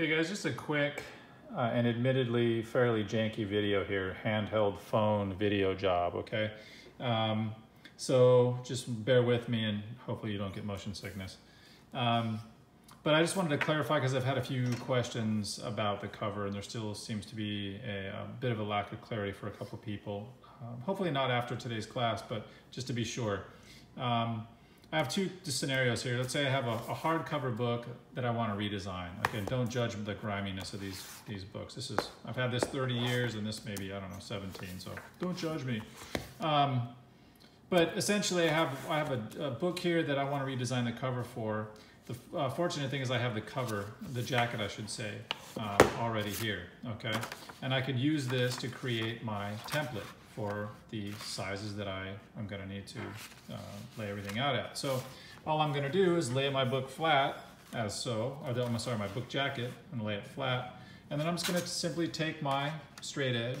Okay guys, just a quick uh, and admittedly fairly janky video here, handheld phone video job, okay? Um, so just bear with me and hopefully you don't get motion sickness. Um, but I just wanted to clarify because I've had a few questions about the cover and there still seems to be a, a bit of a lack of clarity for a couple people. Um, hopefully not after today's class, but just to be sure. Um, I have two scenarios here. Let's say I have a, a hardcover book that I want to redesign. Okay, don't judge the griminess of these these books. This is I've had this 30 years, and this maybe I don't know 17. So don't judge me. Um, but essentially, I have I have a, a, book here that I want to redesign the cover for. The uh, fortunate thing is I have the cover, the jacket, I should say, uh, already here. Okay, and I could use this to create my template for the sizes that I am going to need to uh, lay everything out at. So all I'm going to do is lay my book flat as so, or I'm sorry, my book jacket, and lay it flat. And then I'm just going to simply take my straight edge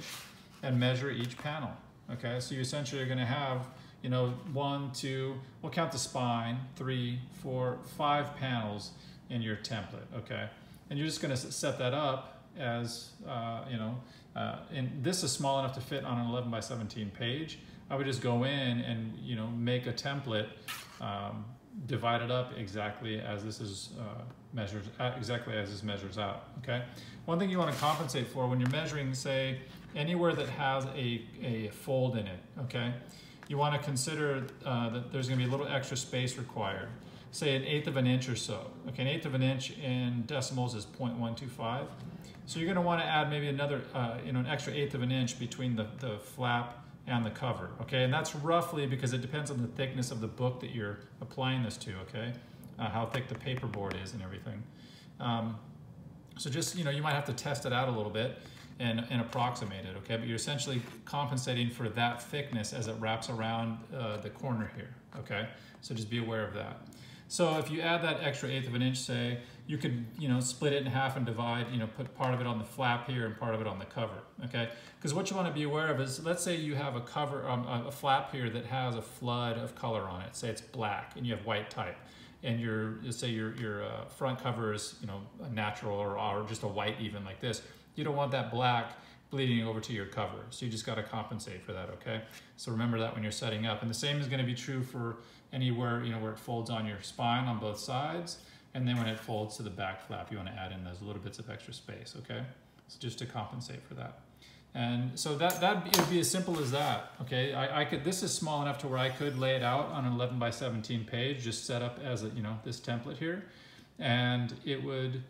and measure each panel. Okay, so you essentially are going to have, you know, one, two, we'll count the spine, three, four, five panels in your template. Okay, and you're just going to set that up as, uh, you know, uh, and this is small enough to fit on an 11 by 17 page. I would just go in and you know make a template, um, divide it up exactly as this is uh, measures uh, exactly as this measures out. Okay. One thing you want to compensate for when you're measuring, say, anywhere that has a, a fold in it. Okay. You want to consider uh, that there's going to be a little extra space required. Say an eighth of an inch or so. Okay, an eighth of an inch in decimals is 0.125. So you're going to want to add maybe another, uh, you know, an extra eighth of an inch between the, the flap and the cover, okay? And that's roughly because it depends on the thickness of the book that you're applying this to, okay? Uh, how thick the paperboard is and everything. Um, so just, you know, you might have to test it out a little bit and, and approximate it, okay? But you're essentially compensating for that thickness as it wraps around uh, the corner here, okay? So just be aware of that. So if you add that extra eighth of an inch, say, you could, you know, split it in half and divide, you know, put part of it on the flap here and part of it on the cover, okay? Because what you want to be aware of is, let's say you have a cover, um, a flap here that has a flood of color on it. Say it's black and you have white type. And your, let's say your, your uh, front cover is, you know, natural or, or just a white even like this. You don't want that black bleeding over to your cover. So you just got to compensate for that, okay? So remember that when you're setting up. And the same is going to be true for anywhere, you know, where it folds on your spine on both sides. And then when it folds to the back flap, you want to add in those little bits of extra space, okay? So just to compensate for that. And so that that would be as simple as that. Okay, I, I could. This is small enough to where I could lay it out on an 11 by 17 page, just set up as a you know this template here, and it would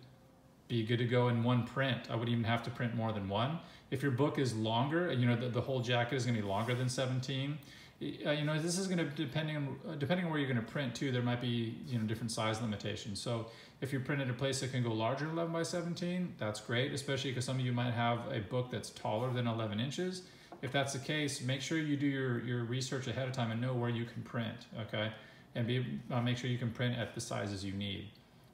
be good to go in one print. I wouldn't even have to print more than one. If your book is longer, you know, the, the whole jacket is gonna be longer than 17, uh, you know, this is gonna, depending on, uh, depending on where you're gonna print too, there might be, you know, different size limitations. So if you're printing a place that can go larger than 11 by 17, that's great, especially because some of you might have a book that's taller than 11 inches. If that's the case, make sure you do your, your research ahead of time and know where you can print, okay? And be, uh, make sure you can print at the sizes you need.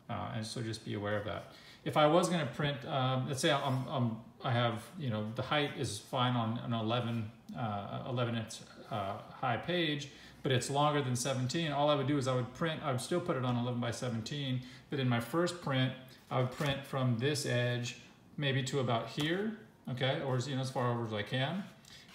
Uh, and so just be aware of that. If I was gonna print, um, let's say I'm, I'm I have, you know, the height is fine on an 11, uh, 11 inch uh, high page, but it's longer than 17. All I would do is I would print, I would still put it on 11 by 17, but in my first print, I would print from this edge maybe to about here, okay, or you know, as far over as I can.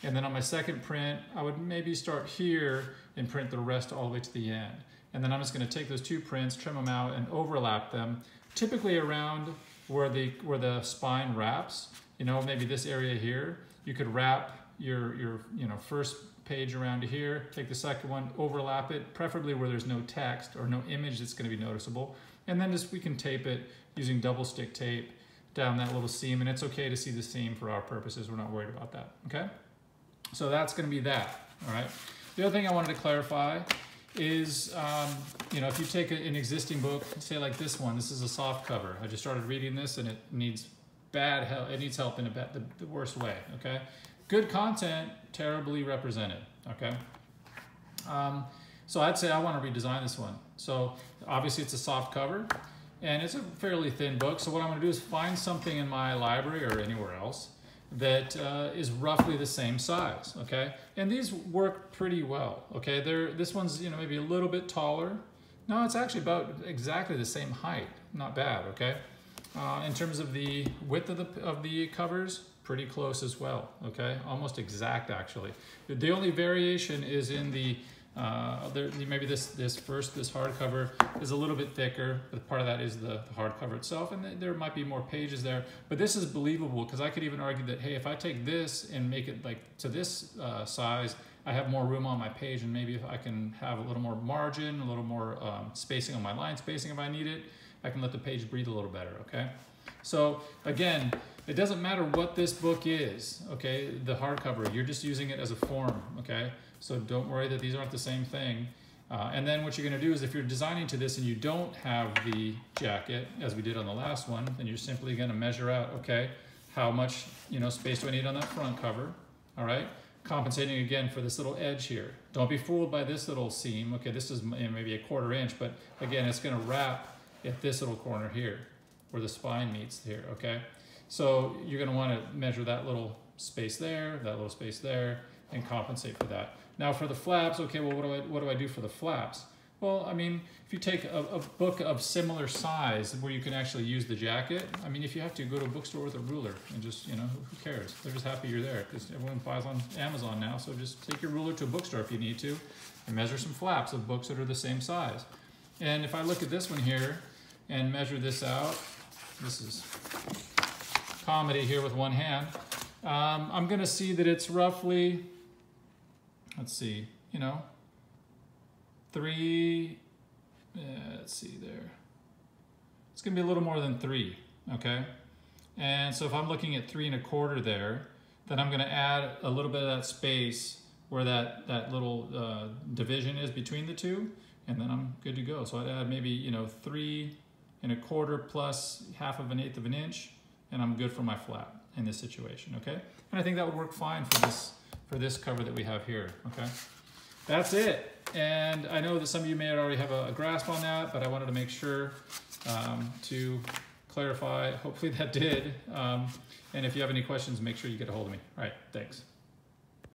And then on my second print, I would maybe start here and print the rest all the way to the end. And then I'm just gonna take those two prints, trim them out and overlap them, typically around where the, where the spine wraps you know, maybe this area here, you could wrap your, your you know, first page around to here, take the second one, overlap it, preferably where there's no text or no image that's gonna be noticeable. And then just we can tape it using double stick tape down that little seam and it's okay to see the seam for our purposes. We're not worried about that, okay? So that's gonna be that, all right? The other thing I wanted to clarify is, um, you know, if you take an existing book, say like this one, this is a soft cover. I just started reading this and it needs bad help. It needs help in a bad, the, the worst way. Okay, good content, terribly represented. Okay, um, so I'd say I want to redesign this one. So obviously it's a soft cover, and it's a fairly thin book. So what I'm going to do is find something in my library or anywhere else that uh, is roughly the same size. Okay, and these work pretty well. Okay, they're this one's you know maybe a little bit taller. No, it's actually about exactly the same height. Not bad. Okay. Uh, in terms of the width of the, of the covers, pretty close as well, okay? Almost exact, actually. The only variation is in the, uh, there, maybe this, this first, this hardcover is a little bit thicker, but part of that is the, hardcover itself, and there might be more pages there. But this is believable, because I could even argue that, hey, if I take this and make it like to this uh, size, I have more room on my page, and maybe if I can have a little more margin, a little more um, spacing on my line spacing if I need it, I can let the page breathe a little better, okay? So again, it doesn't matter what this book is, okay, the hardcover, you're just using it as a form, okay? So don't worry that these aren't the same thing. Uh, and then what you're gonna do is if you're designing to this and you don't have the jacket, as we did on the last one, then you're simply gonna measure out, okay, how much you know space do I need on that front cover, all right? Compensating again for this little edge here. Don't be fooled by this little seam, okay, this is maybe a quarter inch, but again, it's gonna wrap at this little corner here where the spine meets here, okay? So you're gonna wanna measure that little space there, that little space there, and compensate for that. Now for the flaps, okay, well, what do I, what do, I do for the flaps? Well, I mean, if you take a, a, book of similar size where you can actually use the jacket, I mean, if you have to, go to a bookstore with a ruler and just, you know, who cares? They're just happy you're there because everyone buys on Amazon now. So just take your ruler to a bookstore if you need to and measure some flaps of books that are the same size. And if I look at this one here, and measure this out. This is comedy here with one hand. Um, I'm going to see that it's roughly, let's see, you know, three, uh, let's see there. It's going to be a little more than three, okay? And so if I'm looking at three and a quarter there, then I'm going to add a little bit of that space where that, that little uh, division is between the two, and then I'm good to go. So I'd add maybe, you know, three, and a quarter plus half of an eighth of an inch, and I'm good for my flap in this situation, okay? And I think that would work fine for this, for this cover that we have here, okay? That's it. And I know that some of you may already have a, a grasp on that, but I wanted to make sure um, to clarify. Hopefully that did. Um, and if you have any questions, make sure you get a hold of me. All right, thanks.